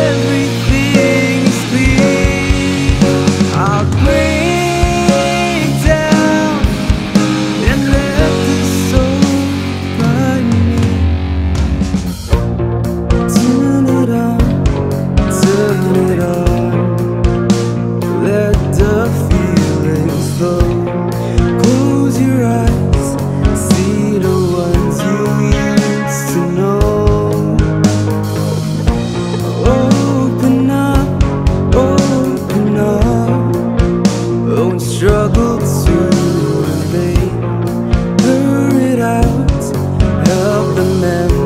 everything. remember.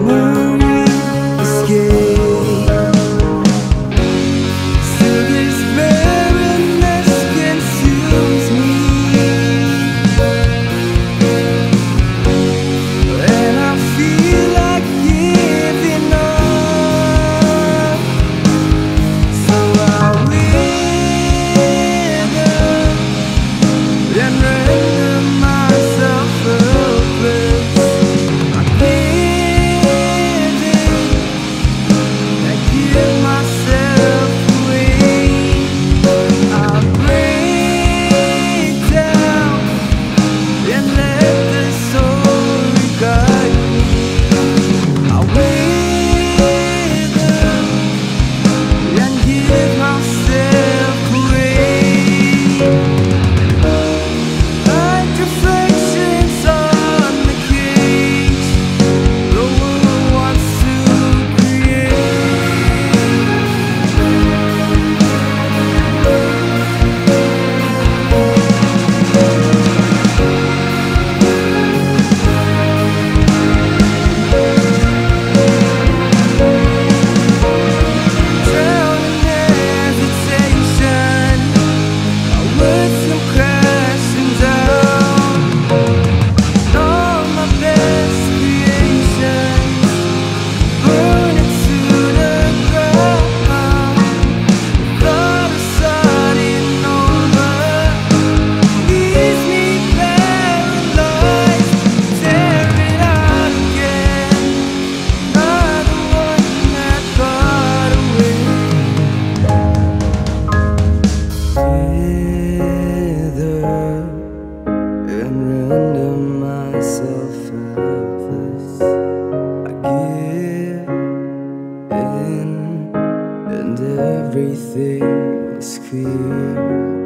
everything is clear.